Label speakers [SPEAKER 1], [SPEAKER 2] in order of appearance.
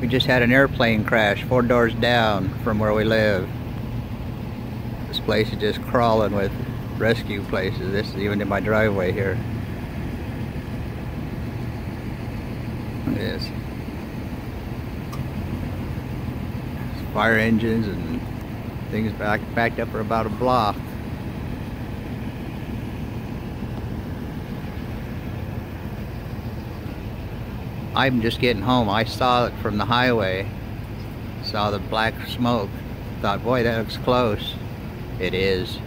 [SPEAKER 1] We just had an airplane crash four doors down from where we live. This place is just crawling with rescue places. This is even in my driveway here. At this. Fire engines and things back, backed up for about a block. I'm just getting home. I saw it from the highway. Saw the black smoke. Thought, boy, that looks close. It is.